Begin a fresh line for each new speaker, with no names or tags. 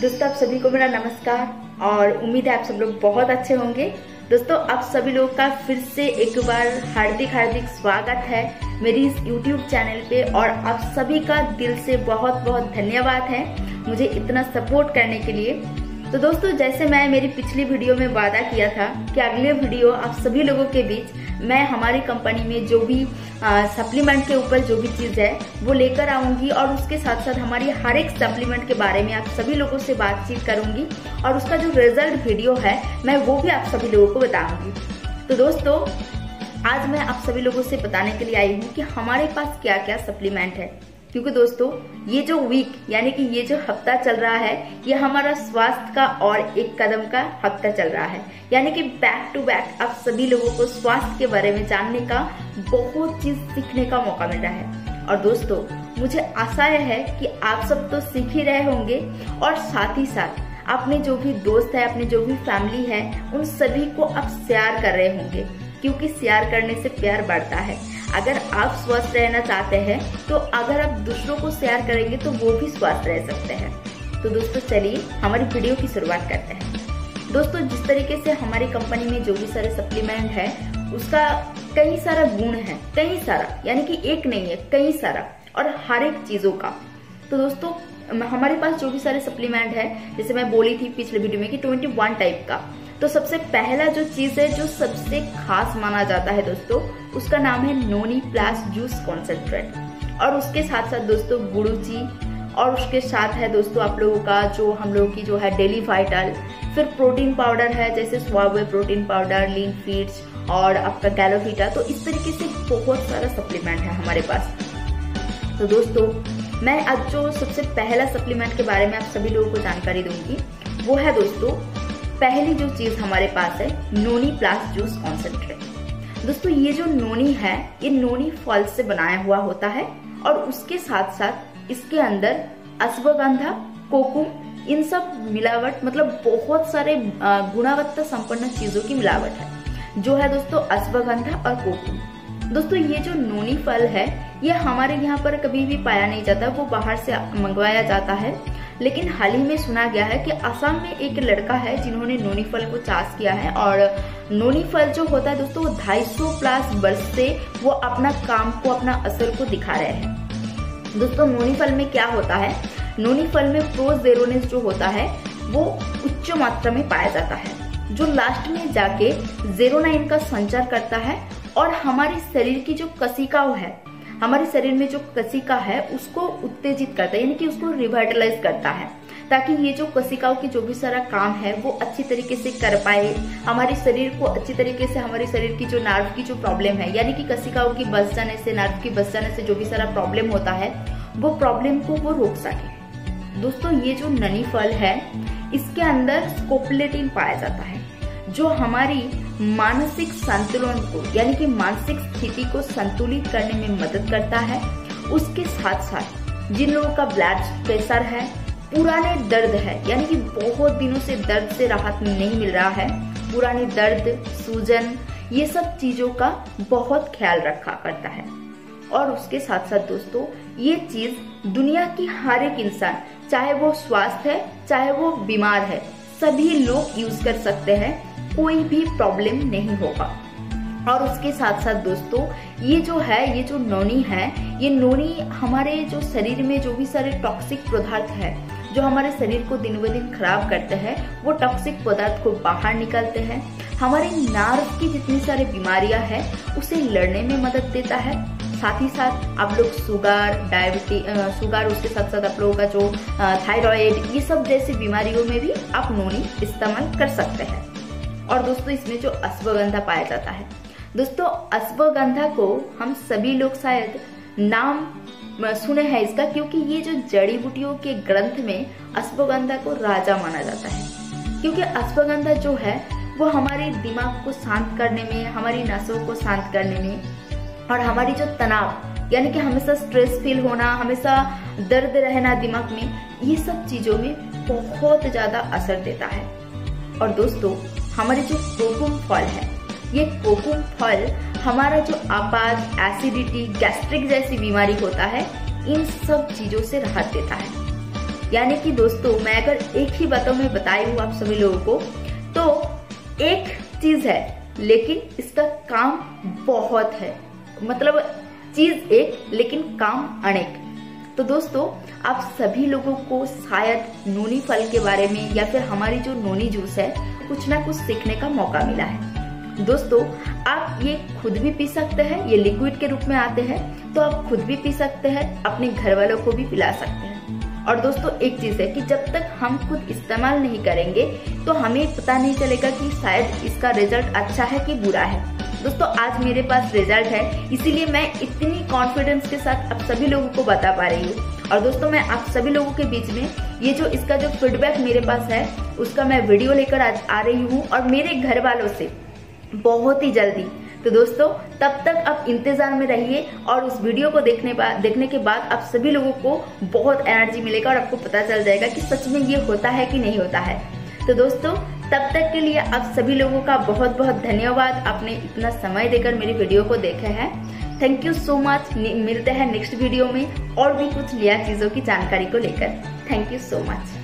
दोस्तों, आप सभी को मेरा नमस्कार और उम्मीद है आप सब लोग बहुत अच्छे होंगे। दोस्तों, आप सभी लोग का फिर से एक बार हार्दिक हार्दिक स्वागत है मेरी इस YouTube चैनल पे और आप सभी का दिल से बहुत बहुत धन्यवाद है मुझे इतना सपोर्ट करने के लिए। तो दोस्तों, जैसे मैं मेरी पिछली वीडियो में वादा किया था कि अगले वीडियो आप सभी लोगों के बीच मैं हमारी कंपनी में जो भी सप्लीमेंट के ऊपर जो भी चीज़ है, वो लेकर आऊँगी और उसके साथ साथ हमारी हर एक सप्लीमेंट के बारे में आप सभी लोगों से बातचीत करूँगी और उसका जो रिज़ल्ट वीडियो है, मैं वो भी आप सभी लोगों को बताऊँगी। तो दोस्तों, आज मैं आप सभी लोगों से बताने के लिए आई हूँ कि हमारे पास क्या क्या सप्लीमेंट है। क्योंकि दोस्तों, ये जो वीक यानी कि ये जो हफ़्ता चल रहा है, ये हमारा स्वास्थ्य का और एक कदम का हफ़्ता चल रहा है। यानी कि बैक टू बैक आप सभी लोगों को स्वास्थ्य के बारे में जानने का बहुत चीज़ सीखने का मौका मिल रहा है। और दोस्तों, मुझे आशा है कि आप सब तो सीख ही रहे होंगे। और साथ ही साथ, अपने जो भी दोस्त है, अपने जो भी फैमिली है, उन सभी को आप शेयर कर रहे होंगे। क्योंकि शेयर करने से प्यार बढ़ता है। अगर आप स्वस्थ रहना चाहते हैं तो अगर आप दूसरों को शेयर करेंगे तो वो भी स्वस्थ रह सकते हैं। तो दोस्तों, चलिए हमारी वीडियो की शुरुआत करते हैं। दोस्तों, जिस तरीके से हमारी कंपनी में जो भी सारे सप्लीमेंट है, उसका कई सारा गुण है, कई सारा, यानी कि एक नहीं है, कई सारा, और हर एक चीज़ों का। तो दोस्तों, हमारे पास जो भी सारे सप्लीमेंट है, जैसे मैं बोली थी पिछले वीडियो में कि 21 टाइप का। तो सबसे पहला जो चीज़ है, जो सबसे खास माना जाता है दोस्तों, उसका नाम है नोनी प्लास जूस कॉन्सेंट्रेट। और उसके साथ साथ दोस्तों, गुड़ूची, और उसके साथ है दोस्तों, आप लोगों का जो हम लोगों की जो है डेली वाइटल, फिर प्रोटीन पाउडर है, जैसे स्वावे प्रोटीन पाउडर, लीन फीड्स और आपका कैलोफीटा तो इस तरीके से बहुत सारा सप्लीमेंट है हमारे पास। तो दोस्तों, मैं आज जो सबसे पहला सप्लीमेंट के बारे में आप सभी लोगों को जानकारी दूँगी, वो है दोस्तों पहली जो चीज़ हमारे पास है, नोनी प्लास जूस कॉन्सेंट्रेट दोस्तों, ये जो नोनी है, ये नोनी फल से बनाया हुआ होता है और उसके साथ साथ इसके अंदर अश्वगंधा, कोकुम, इन सब मिलावट मतलब बहुत सारे गुणवत्ता संपन्न चीज़ों की मिलावट है, जो है दोस्तों अश्वगंधा और कोकुम। दोस्तों, ये जो नोनी फल है, ये हमारे यहाँ पर कभी भी पाया नहीं जाता, वो बाहर से मंगवाया जाता है। लेकिन हाल ही में सुना गया है कि असम में एक लड़का है जिन्होंने नोनी फल को चाष किया है और नोनी फल जो होता है दोस्तों ढाई प्लस वर्ष से वो अपना काम को, अपना असर को दिखा रहे हैं। दोस्तों नोनी फल में क्या होता है? नोनी फल में प्रोजेरोनेस जो होता है, वो उच्च मात्रा में पाया जाता है, जो लास्ट में जाके जेरो नाइन का संचार करता है और हमारे शरीर की जो कसिकाओ है हमारे शरीर में जो कसिका है, उसको उत्तेजित करता है, यानी कि उसको रिवाइटलाइज करता है, ताकि ये जो कसिकाओं की जो भी सारा काम है, वो अच्छी तरीके से कर पाए, हमारे शरीर को अच्छी तरीके से, हमारे शरीर की जो नर्व की जो प्रॉब्लम है, यानी कि कसिकाओं की बस जाने से नर्व की बस जाने से जो भी सारा प्रॉब्लम होता है, वो प्रॉब्लम को वो रोक सके। दोस्तों, ये जो ननी फल है, इसके अंदर स्कोपलेटिन पाया जाता है। जो हमारी मानसिक संतुलन को, यानी कि मानसिक स्थिति को संतुलित करने में मदद करता है, उसके साथ साथ जिन लोगों का ब्लड प्रेशर है, पुराने दर्द है, यानी कि बहुत दिनों से दर्द से राहत नहीं मिल रहा है, पुराने दर्द, सूजन, ये सब चीज़ों का बहुत ख्याल रखा करता है। और उसके साथ साथ दोस्तों, ये चीज़ दुनिया की हर एक इंसान, चाहे वो स्वास्थ्य है, चाहे वो बीमार है, सभी लोग यूज़ कर सकते हैं। कोई भी प्रॉब्लम नहीं होगा। और उसके साथ साथ दोस्तों, ये जो है, ये जो नोनी है, ये नोनी हमारे जो शरीर में जो भी सारे टॉक्सिक पदार्थ है, जो हमारे शरीर को दिन ब दिन खराब करते हैं, वो टॉक्सिक पदार्थ को बाहर निकालते हैं। हमारे नार्व की जितनी सारी बीमारियाँ हैं, उसे लड़ने में मदद देता है। साथ ही साथ आप लोग शुगर डायबिटीज़ शुगर उसके साथ साथ आप लोगों का जो थायराइड ये सब जैसी बीमारियों में भी आप नोनी इस्तेमाल कर सकते हैं। और दोस्तों इसमें जो अश्वगंधा पाया जाता है। दोस्तों, अश्वगंधा को हम सभी लोग शायद नाम सुने हैं इसका क्योंकि ये जो जड़ी बूटियों के ग्रंथ में अश्वगंधा को राजा माना जाता है। क्योंकि अश्वगंधा जो है, वो हमारे दिमाग को शांत करने में, हमारी नसों को शांत करने में और हमारी जो तनाव, यानी कि हमेशा स्ट्रेस फील होना, हमेशा दर्द रहना दिमाग में, ये सब चीज़ों में बहुत ज़्यादा असर देता है। और दोस्तों हमारे जो कोकुम फल है, ये कोकुम फल हमारा जो आपात एसिडिटी गैस्ट्रिक जैसी बीमारी होता है, इन सब चीज़ों से राहत देता है। यानी कि दोस्तों, मैं अगर एक ही बातों में बताई हूँ आप सभी लोगों को तो एक चीज़ है, लेकिन इसका काम बहुत है। मतलब चीज़ एक, लेकिन काम अनेक। तो दोस्तों, आप सभी लोगों को शायद नोनी फल के बारे में या फिर हमारी जो नोनी जूस है, कुछ ना कुछ सीखने का मौका मिला है। दोस्तों, आप ये खुद भी पी सकते हैं, ये लिक्विड के रूप में आते हैं तो आप खुद भी पी सकते हैं, अपने घर वालों को भी पिला सकते हैं। और दोस्तों, एक चीज़ है कि जब तक हम खुद इस्तेमाल नहीं करेंगे तो हमें पता नहीं चलेगा कि शायद इसका रिज़ल्ट अच्छा है कि बुरा है। दोस्तों आज मेरे पास रिज़ल्ट है इसीलिए मैं इतनी कॉन्फिडेंस के साथ आप सभी लोगों को बता पा रही हूँ। और दोस्तों मैं आप सभी लोगों के बीच में ये जो इसका जो फीडबैक मेरे पास है उसका मैं वीडियो लेकर आ, आ रही हूँ और मेरे घर वालों से बहुत ही जल्दी। तो दोस्तों तब तक आप इंतज़ार में रहिए और उस वीडियो को देखने देखने के बाद आप सभी लोगों को बहुत एनर्जी मिलेगा और आपको पता चल जाएगा कि सच में ये होता है कि नहीं होता है। तो दोस्तों तब तक के लिए आप सभी लोगों का बहुत बहुत धन्यवाद। आपने इतना समय देकर मेरी वीडियो को देखा है। थैंक यू सो मच मिलते हैं नेक्स्ट वीडियो में और भी कुछ नया चीज़ों की जानकारी को लेकर। Thank you so much